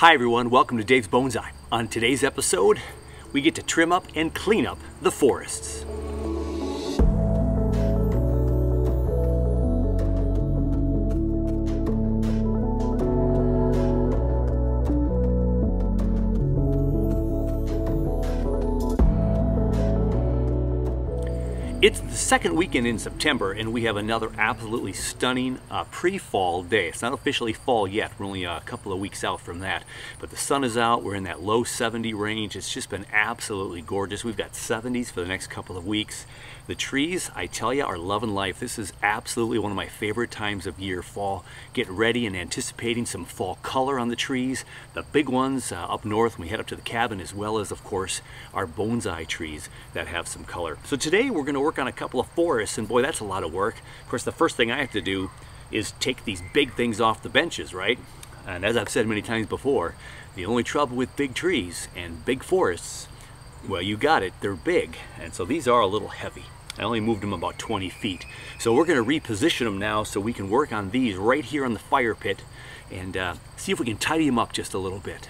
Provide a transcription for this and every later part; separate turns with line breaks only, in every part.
Hi everyone, welcome to Dave's Bonsai. On today's episode, we get to trim up and clean up the forests. It's the second weekend in September and we have another absolutely stunning uh, pre-fall day. It's not officially fall yet, we're only a couple of weeks out from that. But the sun is out, we're in that low 70 range. It's just been absolutely gorgeous. We've got 70s for the next couple of weeks. The trees, I tell you, are loving life. This is absolutely one of my favorite times of year, fall. Get ready and anticipating some fall color on the trees. The big ones uh, up north when we head up to the cabin as well as, of course, our bonsai trees that have some color. So today we're going to work on a couple of forests and boy, that's a lot of work. Of course, the first thing I have to do is take these big things off the benches, right? And as I've said many times before, the only trouble with big trees and big forests, well, you got it, they're big. And so these are a little heavy. I only moved them about 20 feet. So we're going to reposition them now so we can work on these right here on the fire pit and uh, see if we can tidy them up just a little bit.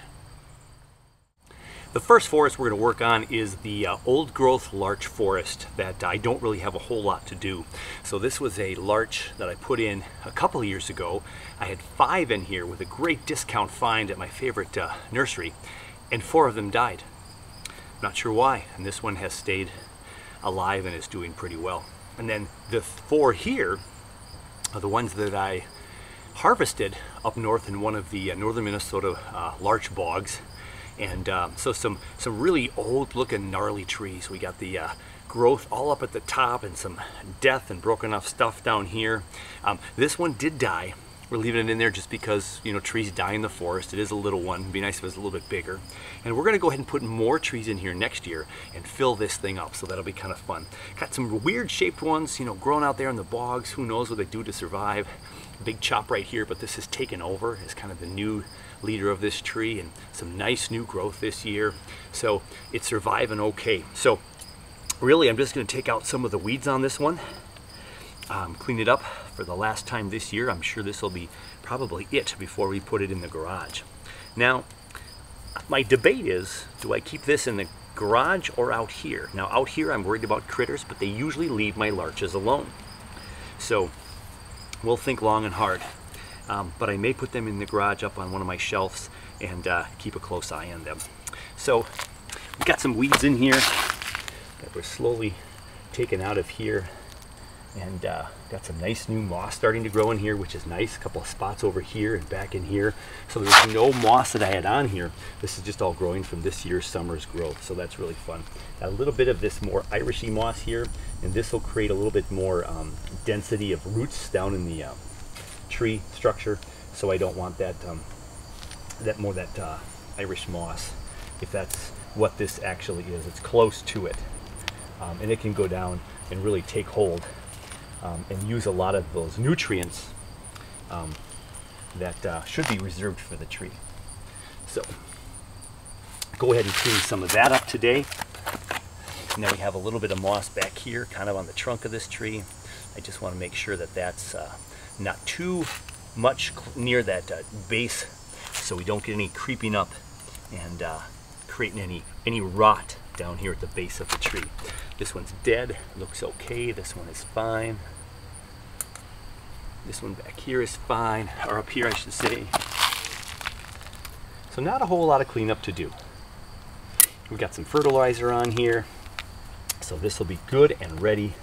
The first forest we're going to work on is the uh, old growth larch forest that I don't really have a whole lot to do. So this was a larch that I put in a couple years ago. I had five in here with a great discount find at my favorite uh, nursery and four of them died. Not sure why and this one has stayed alive and is doing pretty well. And then the four here are the ones that I harvested up north in one of the uh, northern Minnesota uh, larch bogs. And uh, so some, some really old looking gnarly trees. We got the uh, growth all up at the top and some death and broken off stuff down here. Um, this one did die we're leaving it in there just because, you know, trees die in the forest. It is a little one. It'd be nice if it was a little bit bigger. And we're going to go ahead and put more trees in here next year and fill this thing up. So that'll be kind of fun. Got some weird shaped ones, you know, growing out there in the bogs. Who knows what they do to survive. Big chop right here, but this is taken over as kind of the new leader of this tree and some nice new growth this year. So it's surviving okay. So really, I'm just going to take out some of the weeds on this one um, clean it up for the last time this year. I'm sure this will be probably it before we put it in the garage. Now, my debate is, do I keep this in the garage or out here? Now out here I'm worried about critters, but they usually leave my larches alone. So we'll think long and hard. Um, but I may put them in the garage up on one of my shelves and uh, keep a close eye on them. So we've got some weeds in here that we're slowly taking out of here and uh, got some nice new moss starting to grow in here which is nice. A couple of spots over here and back in here. So there's no moss that I had on here. This is just all growing from this year's summer's growth. So that's really fun. Got a little bit of this more Irishy moss here and this will create a little bit more um, density of roots down in the uh, tree structure. So I don't want that um, that more that uh, Irish moss if that's what this actually is. It's close to it. Um, and it can go down and really take hold um, and use a lot of those nutrients um, that uh, should be reserved for the tree. So go ahead and clean some of that up today. Now we have a little bit of moss back here, kind of on the trunk of this tree. I just want to make sure that that's uh, not too much near that uh, base so we don't get any creeping up and uh, creating any, any rot down here at the base of the tree. This one's dead, looks okay. This one is fine. This one back here is fine, or up here I should say. So not a whole lot of cleanup to do. We've got some fertilizer on here. So this will be good and ready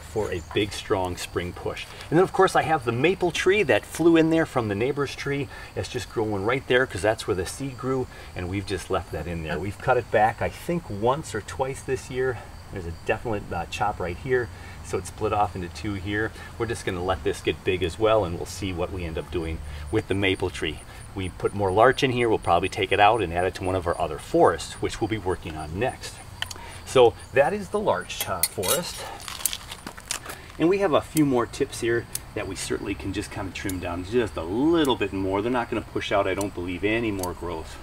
for a big strong spring push. And then of course I have the maple tree that flew in there from the neighbor's tree. It's just growing right there because that's where the seed grew and we've just left that in there. We've cut it back I think once or twice this year. There's a definite uh, chop right here so it's split off into two here. We're just going to let this get big as well and we'll see what we end up doing with the maple tree. We put more larch in here, we'll probably take it out and add it to one of our other forests, which we'll be working on next. So that is the larch uh, forest. And we have a few more tips here that we certainly can just kind of trim down just a little bit more. They're not going to push out, I don't believe, any more growth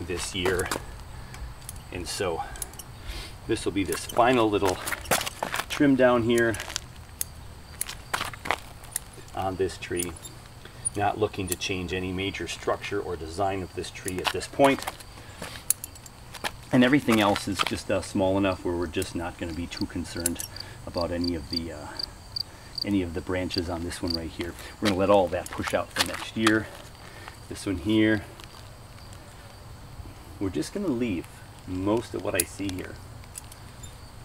this year. And so this will be this final little trim down here on this tree. Not looking to change any major structure or design of this tree at this point. And everything else is just uh, small enough where we're just not going to be too concerned about any of the uh, any of the branches on this one right here. We're going to let all that push out for next year. This one here. We're just going to leave most of what I see here.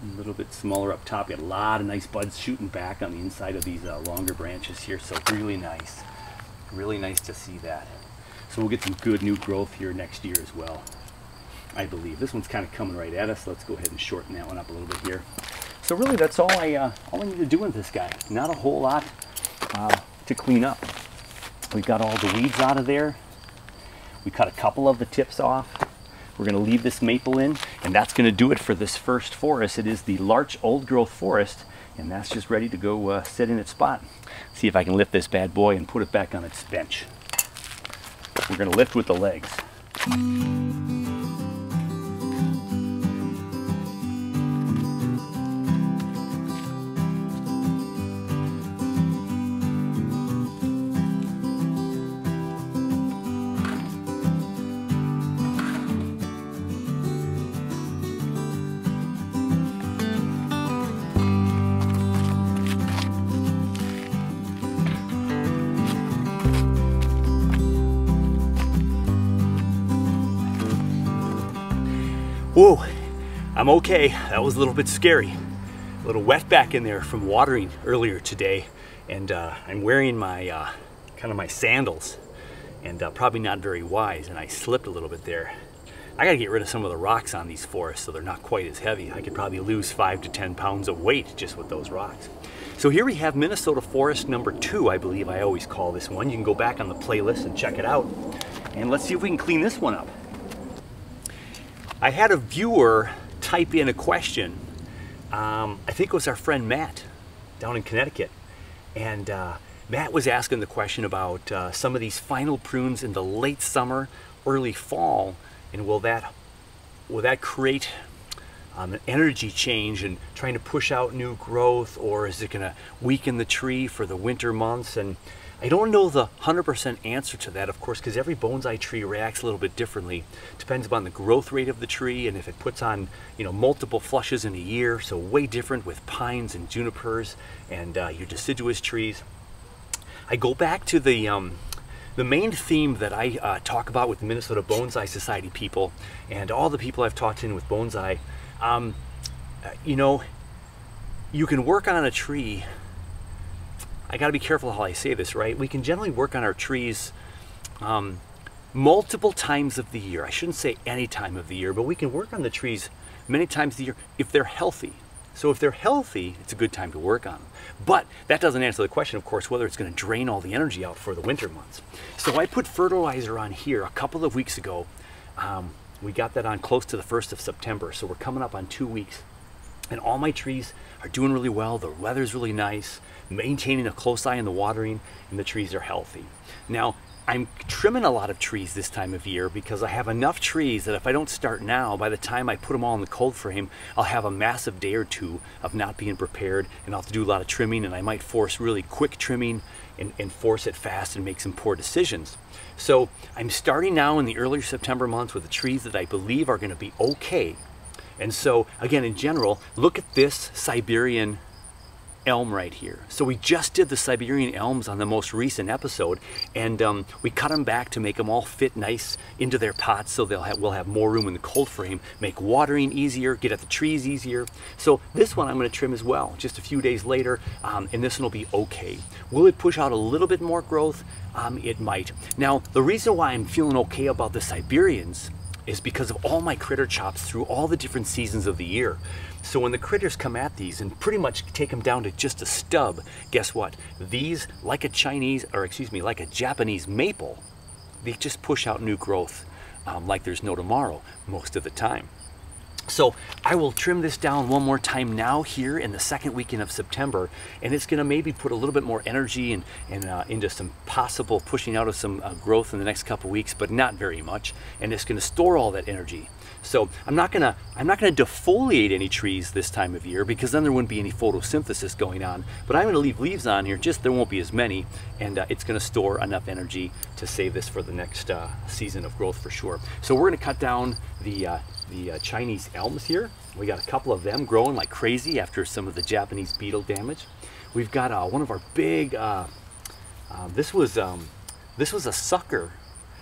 A little bit smaller up top. Got a lot of nice buds shooting back on the inside of these uh, longer branches here, so really nice. Really nice to see that. So we'll get some good new growth here next year as well. I believe. This one's kind of coming right at us. Let's go ahead and shorten that one up a little bit here. So really, that's all I uh, all I need to do with this guy. Not a whole lot uh, to clean up. We've got all the weeds out of there. We cut a couple of the tips off. We're going to leave this maple in, and that's going to do it for this first forest. It is the larch old growth forest, and that's just ready to go uh, sit in its spot. See if I can lift this bad boy and put it back on its bench. We're going to lift with the legs. Whoa, I'm okay. That was a little bit scary. A little wet back in there from watering earlier today. And uh, I'm wearing my, uh, kind of my sandals and uh, probably not very wise. And I slipped a little bit there. I gotta get rid of some of the rocks on these forests so they're not quite as heavy. I could probably lose five to 10 pounds of weight just with those rocks. So here we have Minnesota Forest number two, I believe I always call this one. You can go back on the playlist and check it out. And let's see if we can clean this one up. I had a viewer type in a question. Um, I think it was our friend Matt down in Connecticut. And uh, Matt was asking the question about uh, some of these final prunes in the late summer, early fall, and will that, will that create um, an energy change and trying to push out new growth or is it going to weaken the tree for the winter months? And I don't know the 100% answer to that, of course, because every bonsai tree reacts a little bit differently. Depends upon the growth rate of the tree and if it puts on, you know, multiple flushes in a year. So way different with pines and junipers and uh, your deciduous trees. I go back to the um, the main theme that I uh, talk about with the Minnesota Bonsai Society people and all the people I've talked to with bonsai, um, uh, you know, you can work on a tree I got to be careful how I say this, right? We can generally work on our trees um, multiple times of the year. I shouldn't say any time of the year, but we can work on the trees many times a year if they're healthy. So if they're healthy, it's a good time to work on them. But that doesn't answer the question, of course, whether it's going to drain all the energy out for the winter months. So I put fertilizer on here a couple of weeks ago. Um, we got that on close to the 1st of September, so we're coming up on two weeks. And all my trees are doing really well. The weather's really nice maintaining a close eye on the watering, and the trees are healthy. Now, I'm trimming a lot of trees this time of year because I have enough trees that if I don't start now, by the time I put them all in the cold frame, I'll have a massive day or two of not being prepared and I'll have to do a lot of trimming and I might force really quick trimming and, and force it fast and make some poor decisions. So I'm starting now in the earlier September months with the trees that I believe are gonna be okay. And so again, in general, look at this Siberian elm right here. So we just did the Siberian elms on the most recent episode and um, we cut them back to make them all fit nice into their pots so they'll have, we'll have more room in the cold frame, make watering easier, get at the trees easier. So this one I'm going to trim as well just a few days later um, and this one will be okay. Will it push out a little bit more growth? Um, it might. Now the reason why I'm feeling okay about the Siberians is because of all my critter chops through all the different seasons of the year. So when the critters come at these and pretty much take them down to just a stub, guess what? These, like a Chinese, or excuse me, like a Japanese maple, they just push out new growth um, like there's no tomorrow most of the time. So I will trim this down one more time now here in the second weekend of September, and it's gonna maybe put a little bit more energy and, and uh, into some possible pushing out of some uh, growth in the next couple weeks, but not very much. And it's gonna store all that energy So I'm not gonna I'm not gonna defoliate any trees this time of year because then there wouldn't be any photosynthesis going on. But I'm gonna leave leaves on here, just there won't be as many, and uh, it's gonna store enough energy to save this for the next uh, season of growth for sure. So we're gonna cut down the uh, the uh, Chinese elms here. We got a couple of them growing like crazy after some of the Japanese beetle damage. We've got uh, one of our big. Uh, this was um, this was a sucker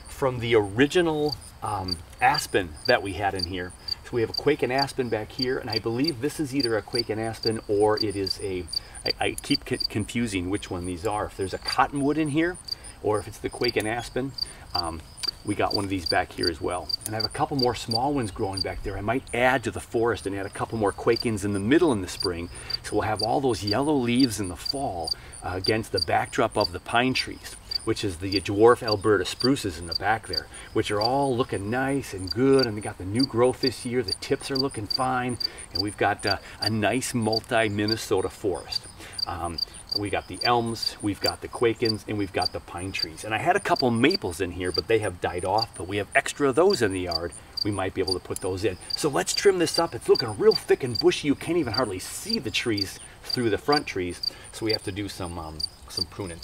from the original um, aspen that we had in here. So we have a Quaking aspen back here, and I believe this is either a Quaking aspen or it is a. I, I keep confusing which one these are. If there's a cottonwood in here, or if it's the Quaking aspen, um, we got one of these back here as well. And I have a couple more small ones growing back there. I might add to the forest and add a couple more Quakings in the middle in the spring. So we'll have all those yellow leaves in the fall uh, against the backdrop of the pine trees which is the dwarf Alberta spruces in the back there, which are all looking nice and good. And we got the new growth this year. The tips are looking fine. And we've got uh, a nice multi-Minnesota forest. Um, we got the elms, we've got the quakins, and we've got the pine trees. And I had a couple maples in here, but they have died off, but we have extra of those in the yard. We might be able to put those in. So let's trim this up. It's looking real thick and bushy. You can't even hardly see the trees through the front trees. So we have to do some, um, some pruning.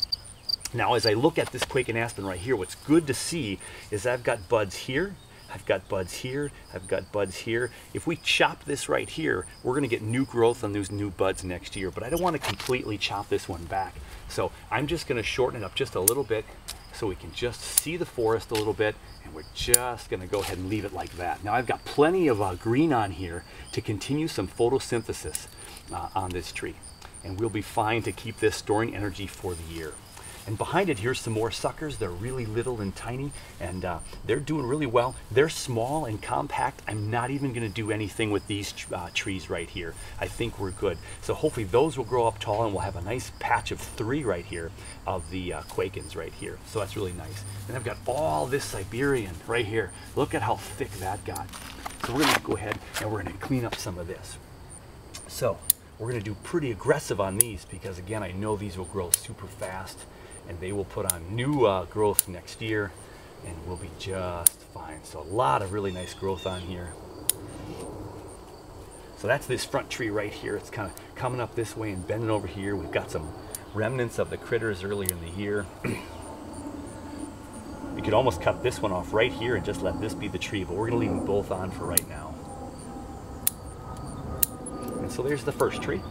Now, as I look at this Quaking aspen right here, what's good to see is I've got buds here, I've got buds here, I've got buds here. If we chop this right here, we're gonna get new growth on those new buds next year, but I don't wanna completely chop this one back. So I'm just gonna shorten it up just a little bit so we can just see the forest a little bit, and we're just gonna go ahead and leave it like that. Now I've got plenty of uh, green on here to continue some photosynthesis uh, on this tree, and we'll be fine to keep this storing energy for the year. And behind it, here's some more suckers. They're really little and tiny, and uh, they're doing really well. They're small and compact. I'm not even gonna do anything with these uh, trees right here. I think we're good. So hopefully those will grow up tall and we'll have a nice patch of three right here of the uh, Quakins right here. So that's really nice. And I've got all this Siberian right here. Look at how thick that got. So we're gonna go ahead and we're gonna clean up some of this. So we're gonna do pretty aggressive on these because again, I know these will grow super fast and they will put on new uh, growth next year and we'll be just fine. So a lot of really nice growth on here. So that's this front tree right here. It's kind of coming up this way and bending over here. We've got some remnants of the critters earlier in the year. you could almost cut this one off right here and just let this be the tree, but we're gonna leave them both on for right now. And so there's the first tree.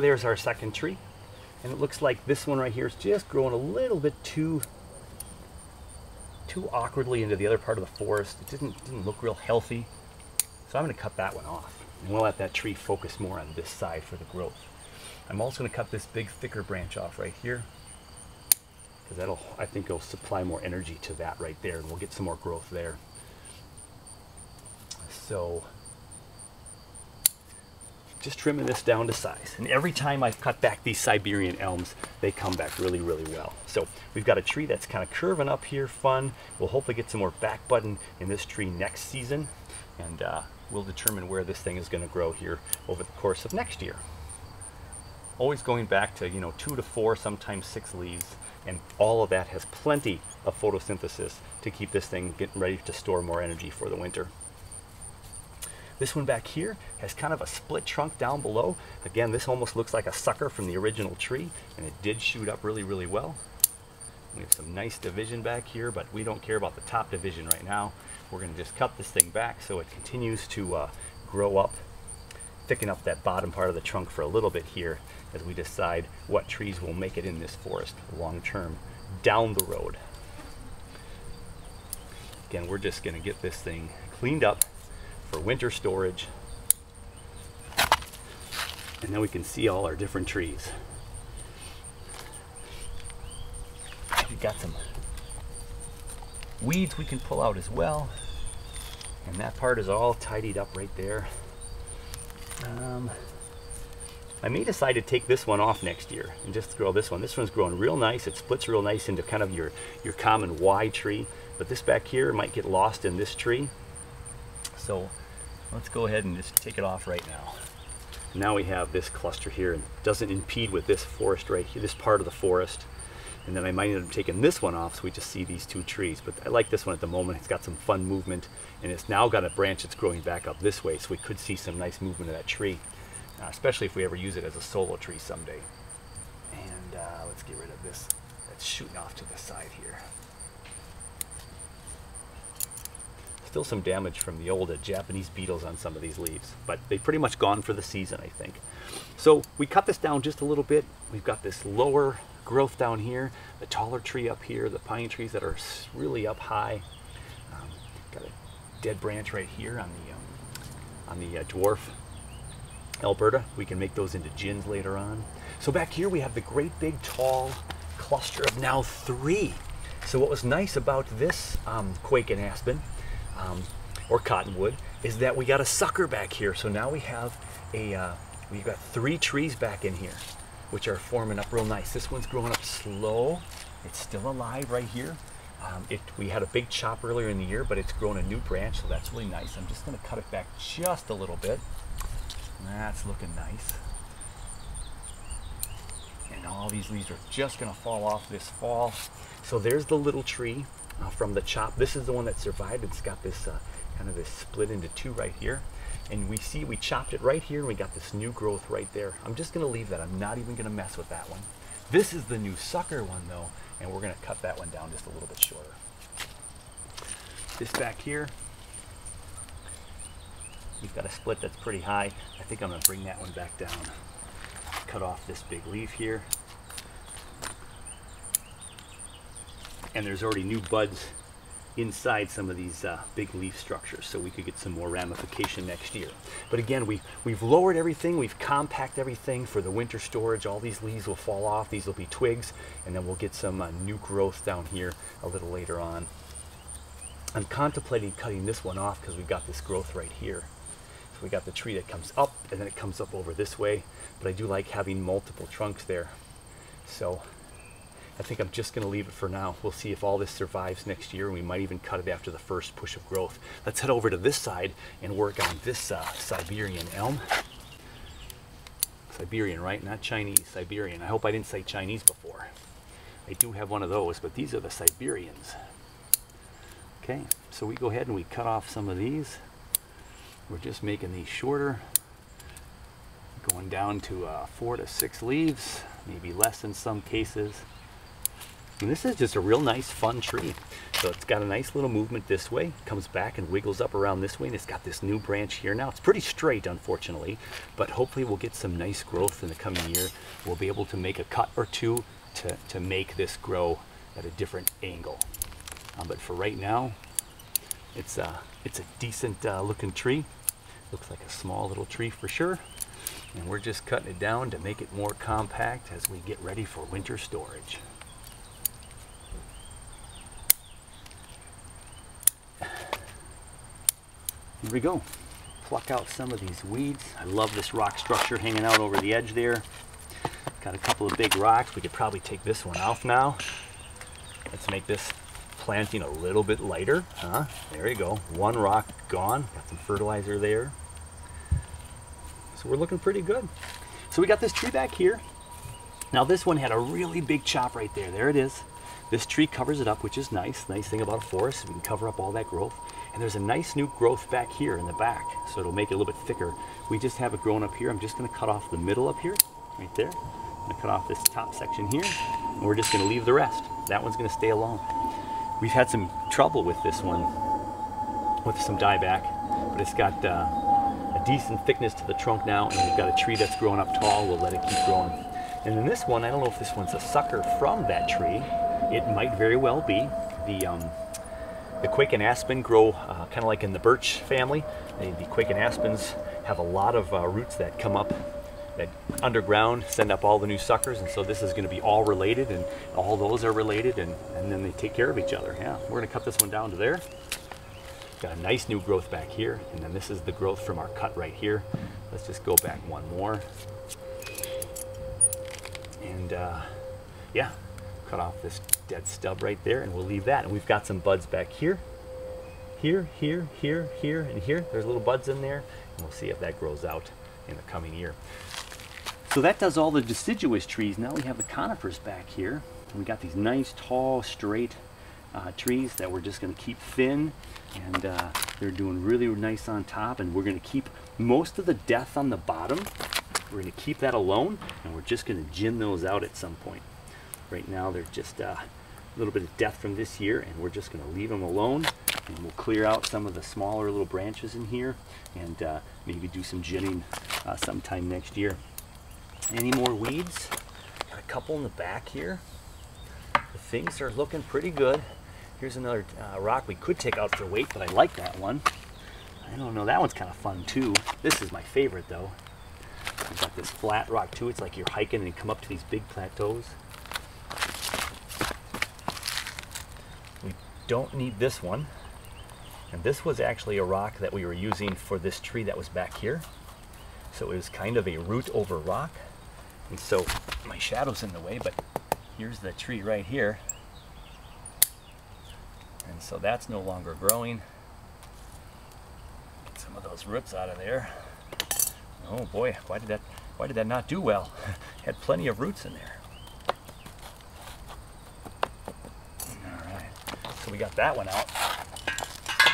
There's our second tree. And it looks like this one right here is just growing a little bit too too awkwardly into the other part of the forest. It didn't, didn't look real healthy. So I'm going to cut that one off. And we'll let that tree focus more on this side for the growth. I'm also going to cut this big thicker branch off right here. Because that'll, I think it'll supply more energy to that right there. And we'll get some more growth there. So just trimming this down to size. And every time I've cut back these Siberian elms, they come back really, really well. So we've got a tree that's kind of curving up here, fun. We'll hopefully get some more back budding in this tree next season. And uh, we'll determine where this thing is going to grow here over the course of next year. Always going back to, you know, two to four, sometimes six leaves. And all of that has plenty of photosynthesis to keep this thing getting ready to store more energy for the winter. This one back here has kind of a split trunk down below. Again, this almost looks like a sucker from the original tree, and it did shoot up really, really well. We have some nice division back here, but we don't care about the top division right now. We're gonna just cut this thing back so it continues to uh, grow up, thicken up that bottom part of the trunk for a little bit here as we decide what trees will make it in this forest long term down the road. Again, we're just gonna get this thing cleaned up for winter storage. And then we can see all our different trees. We've got some weeds we can pull out as well. And that part is all tidied up right there. Um, I may decide to take this one off next year and just grow this one. This one's growing real nice. It splits real nice into kind of your, your common Y tree. But this back here might get lost in this tree. So let's go ahead and just take it off right now. Now we have this cluster here and doesn't impede with this forest right here, this part of the forest. And then I might end up taking this one off so we just see these two trees. But I like this one at the moment. It's got some fun movement and it's now got a branch that's growing back up this way so we could see some nice movement of that tree, uh, especially if we ever use it as a solo tree someday. And uh, let's get rid of this that's shooting off to the side here. Still some damage from the old uh, Japanese beetles on some of these leaves, but they've pretty much gone for the season, I think. So we cut this down just a little bit. We've got this lower growth down here, the taller tree up here, the pine trees that are really up high. Um, got a dead branch right here on the um, on the uh, dwarf Alberta. We can make those into jins later on. So back here we have the great big tall cluster of now three. So what was nice about this um, quaking aspen um, or cottonwood is that we got a sucker back here. So now we have a, uh, we've got three trees back in here, which are forming up real nice. This one's growing up slow. It's still alive right here. Um, it, we had a big chop earlier in the year, but it's grown a new branch, so that's really nice. I'm just gonna cut it back just a little bit. That's looking nice. And all these leaves are just gonna fall off this fall. So there's the little tree uh, from the chop. This is the one that survived. It's got this uh, kind of this split into two right here. And we see we chopped it right here and we got this new growth right there. I'm just gonna leave that. I'm not even gonna mess with that one. This is the new sucker one though, and we're gonna cut that one down just a little bit shorter. This back here, we've got a split that's pretty high. I think I'm gonna bring that one back down. Cut off this big leaf here. And there's already new buds inside some of these uh, big leaf structures so we could get some more ramification next year. But again, we, we've lowered everything, we've compacted everything for the winter storage. All these leaves will fall off, these will be twigs, and then we'll get some uh, new growth down here a little later on. I'm contemplating cutting this one off because we've got this growth right here. So we got the tree that comes up and then it comes up over this way, but I do like having multiple trunks there. So I think I'm just going to leave it for now. We'll see if all this survives next year, and we might even cut it after the first push of growth. Let's head over to this side and work on this uh, Siberian elm. Siberian, right? Not Chinese, Siberian. I hope I didn't say Chinese before. I do have one of those, but these are the Siberians. Okay, so we go ahead and we cut off some of these. We're just making these shorter, going down to uh, four to six leaves, maybe less in some cases. And this is just a real nice, fun tree. So it's got a nice little movement this way, comes back and wiggles up around this way, and it's got this new branch here now. It's pretty straight, unfortunately, but hopefully we'll get some nice growth in the coming year. We'll be able to make a cut or two to, to make this grow at a different angle. Um, but for right now, it's, uh, it's a decent uh, looking tree. Looks like a small little tree for sure. And we're just cutting it down to make it more compact as we get ready for winter storage. Here we go. Pluck out some of these weeds. I love this rock structure hanging out over the edge there. Got a couple of big rocks. We could probably take this one off now. Let's make this planting a little bit lighter. Huh? There you go. One rock gone. Got some fertilizer there. So we're looking pretty good. So we got this tree back here. Now this one had a really big chop right there. There it is. This tree covers it up, which is nice. Nice thing about a forest, we can cover up all that growth. And there's a nice new growth back here in the back, so it'll make it a little bit thicker. We just have it growing up here. I'm just gonna cut off the middle up here, right there. I'm gonna cut off this top section here, and we're just gonna leave the rest. That one's gonna stay alone. We've had some trouble with this one, with some dieback, but it's got uh, a decent thickness to the trunk now, and we've got a tree that's growing up tall. We'll let it keep growing. And then this one, I don't know if this one's a sucker from that tree. It might very well be. The um, the quaking aspen grow uh, kind of like in the birch family. The, the quaking aspens have a lot of uh, roots that come up that underground send up all the new suckers and so this is going to be all related and all those are related and, and then they take care of each other. Yeah, we're going to cut this one down to there. Got a nice new growth back here and then this is the growth from our cut right here. let's just go back one more. And uh, yeah, cut off this dead stub right there and we'll leave that. And we've got some buds back here, here, here, here, here, and here. There's little buds in there and we'll see if that grows out in the coming year. So that does all the deciduous trees. Now we have the conifers back here. We got these nice, tall, straight uh, trees that we're just going to keep thin and uh, they're doing really nice on top and we're going to keep most of the death on the bottom we're going to keep that alone and we're just going to jin those out at some point right now they're just uh, little bit of death from this year and we're just going to leave them alone and we'll clear out some of the smaller little branches in here and uh, maybe do some jinning uh, sometime next year any more weeds got a couple in the back here the things are looking pretty good Here's another uh, rock we could take out for weight, but I like that one. I don't know, that one's kind of fun too. This is my favorite though. I've got this flat rock too. It's like you're hiking and you come up to these big plateaus. We don't need this one. And this was actually a rock that we were using for this tree that was back here. So it was kind of a root over rock. And so my shadow's in the way, but here's the tree right here. And so that's no longer growing. Get some of those roots out of there. Oh boy, why did that why did that not do well? Had plenty of roots in there. So we got that one out.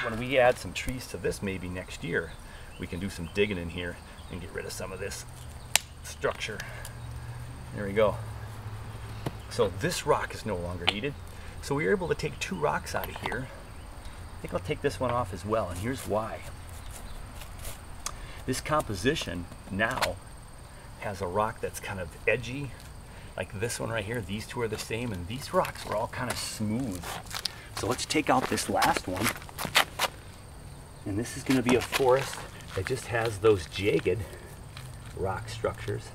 When we add some trees to this maybe next year, we can do some digging in here and get rid of some of this structure. There we go. So this rock is no longer needed. So we were able to take two rocks out of here. I think I'll take this one off as well, and here's why. This composition now has a rock that's kind of edgy, like this one right here. These two are the same, and these rocks are all kind of smooth. So let's take out this last one. And this is going to be a forest that just has those jagged rock structures.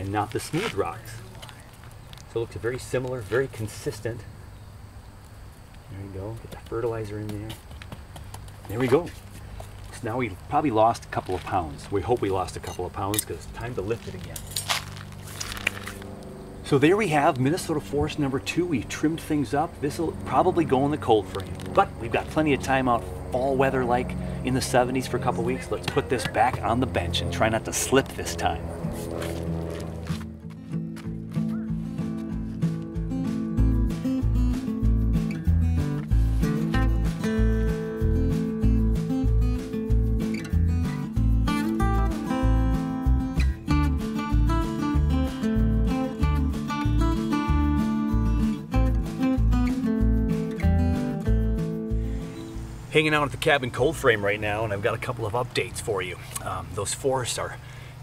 and not the smooth rocks. So it looks very similar, very consistent. There you go, get the fertilizer in there. There we go. So now we probably lost a couple of pounds. We hope we lost a couple of pounds because it's time to lift it again. So there we have Minnesota Forest number two. We trimmed things up. This will probably go in the cold frame, but we've got plenty of time out fall weather like in the 70s for a couple weeks. Let's put this back on the bench and try not to slip this time. Hanging out at the cabin cold frame right now and I've got a couple of updates for you. Um, those forests are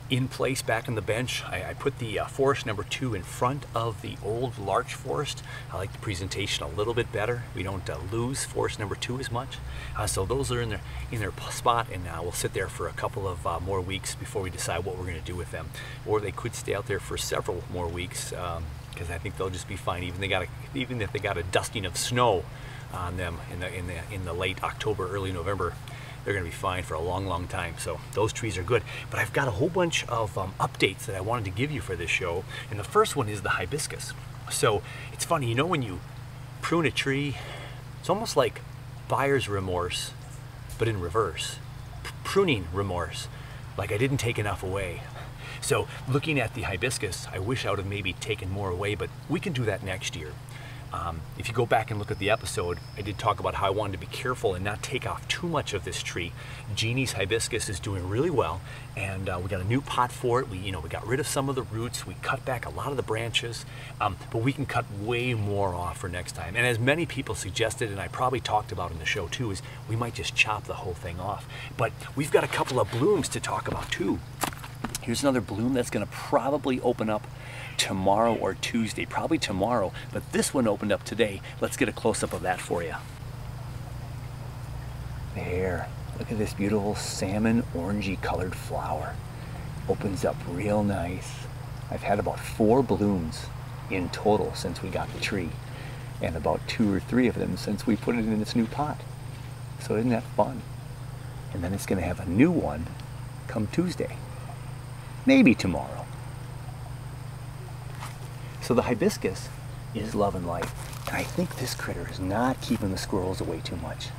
in place back on the bench. I, I put the uh, forest number two in front of the old larch forest. I like the presentation a little bit better. We don't uh, lose forest number two as much. Uh, so those are in their, in their spot and uh, we'll sit there for a couple of uh, more weeks before we decide what we're gonna do with them. Or they could stay out there for several more weeks because um, I think they'll just be fine even, they got a, even if they got a dusting of snow on them in the in the in the late October, early November. They're going to be fine for a long, long time. So those trees are good. But I've got a whole bunch of um, updates that I wanted to give you for this show. And the first one is the hibiscus. So it's funny, you know, when you prune a tree, it's almost like buyer's remorse, but in reverse. P pruning remorse, like I didn't take enough away. So looking at the hibiscus, I wish I would have maybe taken more away, but we can do that next year. Um, if you go back and look at the episode, I did talk about how I wanted to be careful and not take off too much of this tree. Jeannie's hibiscus is doing really well, and uh, we got a new pot for it. We, you know, we got rid of some of the roots. We cut back a lot of the branches, um, but we can cut way more off for next time. And as many people suggested, and I probably talked about in the show too, is we might just chop the whole thing off. But we've got a couple of blooms to talk about too. Here's another bloom that's going to probably open up tomorrow or Tuesday, probably tomorrow, but this one opened up today. Let's get a close-up of that for you. There, look at this beautiful salmon orangey colored flower. Opens up real nice. I've had about four blooms in total since we got the tree. and about two or three of them since we put it in this new pot. So isn't that fun? And then it's going to have a new one come Tuesday. Maybe tomorrow. So the hibiscus is love and light. And I think this critter is not keeping the squirrels away too much.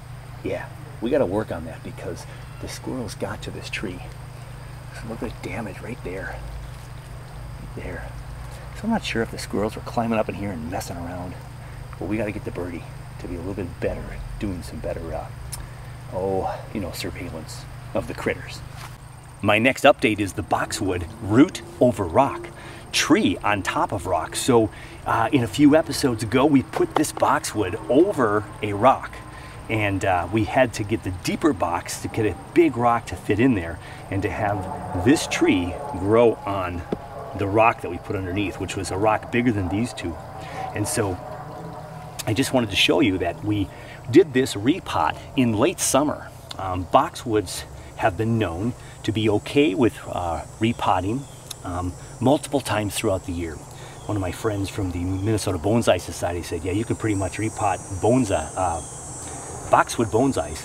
Yeah, we got to work on that because the squirrels got to this tree. Look at the damage right there. There. So I'm not sure if the squirrels were climbing up in here and messing around. But we got to get the birdie to be a little bit better doing some better, uh, oh, you know, surveillance of the critters. My next update is the boxwood root over rock, tree on top of rock. So uh, in a few episodes ago, we put this boxwood over a rock and uh, we had to get the deeper box to get a big rock to fit in there and to have this tree grow on the rock that we put underneath, which was a rock bigger than these two. And so I just wanted to show you that we did this repot in late summer. Um, boxwoods have been known to be okay with uh, repotting um, multiple times throughout the year. One of my friends from the Minnesota Bonsai Society said, yeah, you can pretty much repot bonsai, uh, boxwood bonsais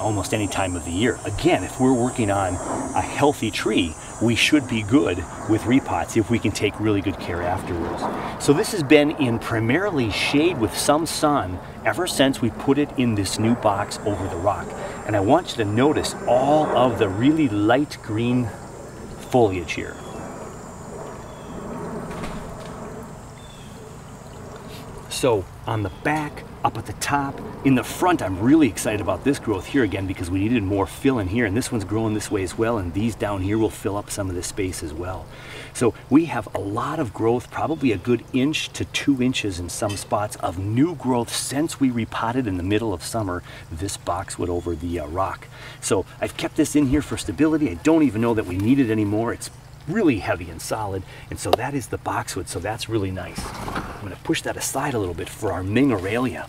almost any time of the year. Again, if we're working on a healthy tree, we should be good with repots if we can take really good care afterwards. So this has been in primarily shade with some sun ever since we put it in this new box over the rock. And I want you to notice all of the really light green foliage here. So on the back, up at the top. In the front, I'm really excited about this growth here again because we needed more fill in here and this one's growing this way as well and these down here will fill up some of this space as well. So we have a lot of growth, probably a good inch to two inches in some spots of new growth since we repotted in the middle of summer this boxwood over the uh, rock. So I've kept this in here for stability. I don't even know that we need it anymore. It's really heavy and solid. And so that is the boxwood, so that's really nice. I'm gonna push that aside a little bit for our Ming Aralia.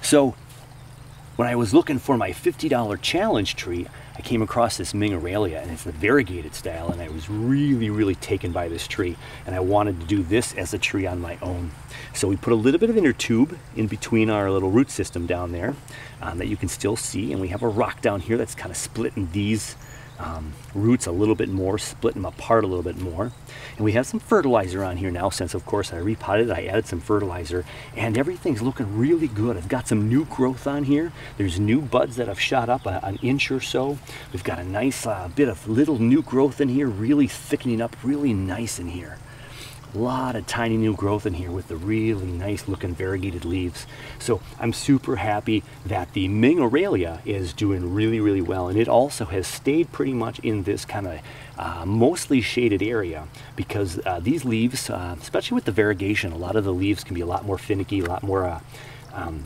So when I was looking for my $50 challenge tree, I came across this Ming Aralia and it's the variegated style and I was really, really taken by this tree and I wanted to do this as a tree on my own. So we put a little bit of inner tube in between our little root system down there um, that you can still see and we have a rock down here that's kind of splitting these um, roots a little bit more, split them apart a little bit more. And we have some fertilizer on here now since of course I repotted, I added some fertilizer and everything's looking really good. I've got some new growth on here. There's new buds that have shot up an inch or so. We've got a nice uh, bit of little new growth in here, really thickening up, really nice in here. A lot of tiny new growth in here with the really nice looking variegated leaves. So I'm super happy that the Ming Aralia is doing really, really well. And it also has stayed pretty much in this kind of uh, mostly shaded area because uh, these leaves, uh, especially with the variegation, a lot of the leaves can be a lot more finicky, a lot more uh, um,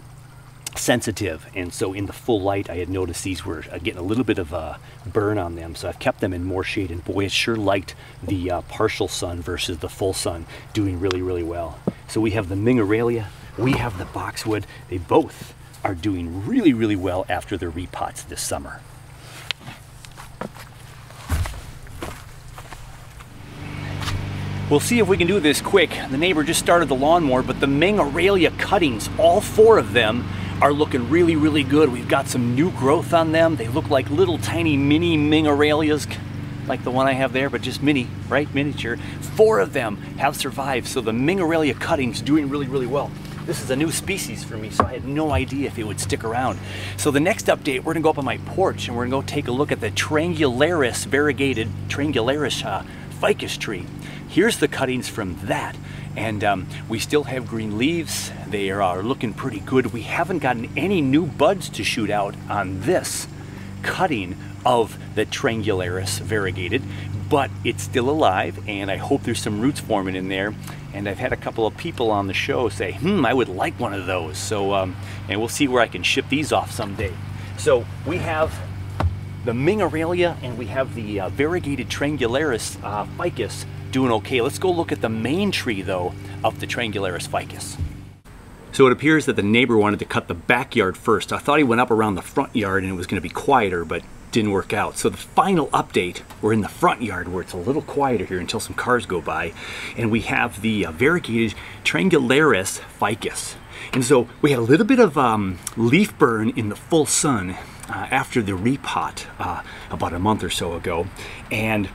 sensitive and so in the full light I had noticed these were uh, getting a little bit of a burn on them so I've kept them in more shade and boy it sure liked the uh, partial sun versus the full sun doing really really well so we have the Ming Aralia we have the boxwood they both are doing really really well after their repots this summer We'll see if we can do this quick. The neighbor just started the lawnmower, but the Ming Aralia cuttings, all four of them, are looking really, really good. We've got some new growth on them. They look like little tiny mini Ming Aralias, like the one I have there, but just mini, right? Miniature. Four of them have survived, so the Ming Aralia cutting's doing really, really well. This is a new species for me, so I had no idea if it would stick around. So the next update, we're gonna go up on my porch and we're gonna go take a look at the Triangularis variegated Triangularis uh, ficus tree. Here's the cuttings from that. And um, we still have green leaves. They are looking pretty good. We haven't gotten any new buds to shoot out on this cutting of the Triangularis variegated, but it's still alive and I hope there's some roots forming in there. And I've had a couple of people on the show say, hmm, I would like one of those. So, um, and we'll see where I can ship these off someday. So we have the Ming Aralia and we have the uh, variegated Triangularis uh, ficus doing okay. Let's go look at the main tree though of the Triangularis ficus. So it appears that the neighbor wanted to cut the backyard first. I thought he went up around the front yard and it was going to be quieter, but didn't work out. So the final update, we're in the front yard where it's a little quieter here until some cars go by, and we have the uh, variegated Triangularis ficus. And so we had a little bit of um, leaf burn in the full sun uh, after the repot uh, about a month or so ago. And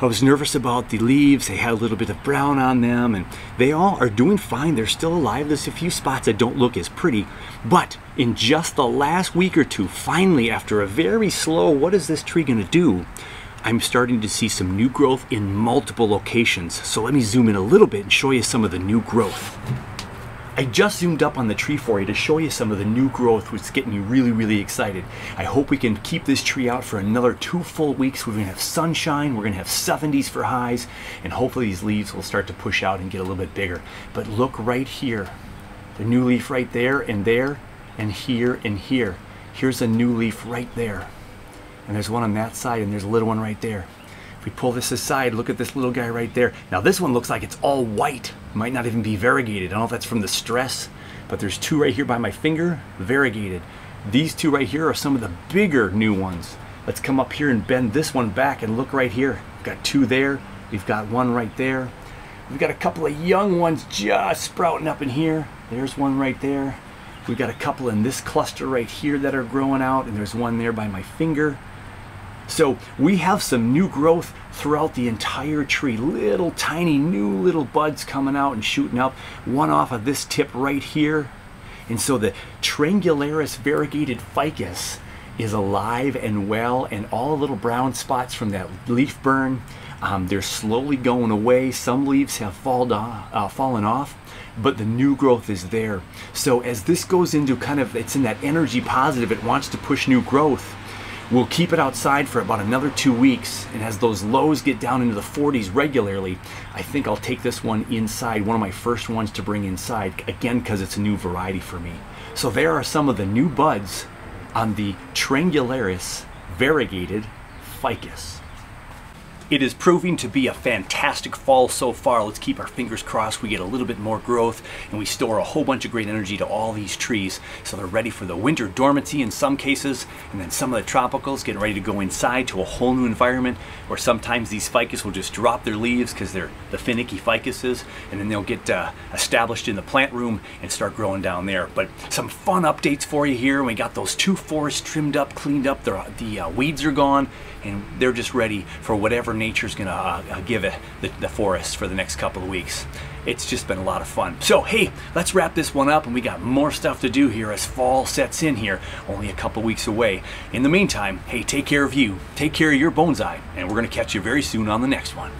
I was nervous about the leaves. They had a little bit of brown on them, and they all are doing fine. They're still alive. There's a few spots that don't look as pretty. But in just the last week or two, finally, after a very slow, what is this tree going to do? I'm starting to see some new growth in multiple locations. So let me zoom in a little bit and show you some of the new growth. I just zoomed up on the tree for you to show you some of the new growth, which is getting me really, really excited. I hope we can keep this tree out for another two full weeks. We're gonna have sunshine, we're gonna have 70s for highs, and hopefully these leaves will start to push out and get a little bit bigger. But look right here, the new leaf right there and there, and here and here. Here's a new leaf right there. And there's one on that side, and there's a little one right there. If we pull this aside, look at this little guy right there. Now this one looks like it's all white. Might not even be variegated. I don't know if that's from the stress, but there's two right here by my finger, variegated. These two right here are some of the bigger new ones. Let's come up here and bend this one back and look right here. We've got two there. We've got one right there. We've got a couple of young ones just sprouting up in here. There's one right there. We've got a couple in this cluster right here that are growing out, and there's one there by my finger. So we have some new growth throughout the entire tree. Little tiny new little buds coming out and shooting up. One off of this tip right here. And so the Triangularis variegated ficus is alive and well and all the little brown spots from that leaf burn, um, they're slowly going away. Some leaves have fall uh, fallen off but the new growth is there. So as this goes into kind of, it's in that energy positive, it wants to push new growth. We'll keep it outside for about another two weeks, and as those lows get down into the 40s regularly, I think I'll take this one inside, one of my first ones to bring inside, again because it's a new variety for me. So there are some of the new buds on the Triangularis variegated ficus. It is proving to be a fantastic fall so far. Let's keep our fingers crossed we get a little bit more growth and we store a whole bunch of great energy to all these trees so they're ready for the winter dormancy in some cases and then some of the tropicals getting ready to go inside to a whole new environment or sometimes these ficus will just drop their leaves because they're the finicky ficuses and then they'll get uh, established in the plant room and start growing down there. But some fun updates for you here. We got those two forests trimmed up, cleaned up, the, the uh, weeds are gone and they're just ready for whatever nature's to uh, give it, the, the forest for the next couple of weeks. It's just been a lot of fun. So, hey, let's wrap this one up, and we got more stuff to do here as fall sets in here, only a couple weeks away. In the meantime, hey, take care of you, take care of your bonsai, and we're to catch you very soon on the next one.